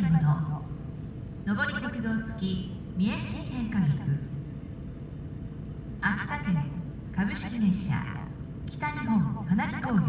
の上り国道付き三重新変化菊秋田県株式会社北日本花火工業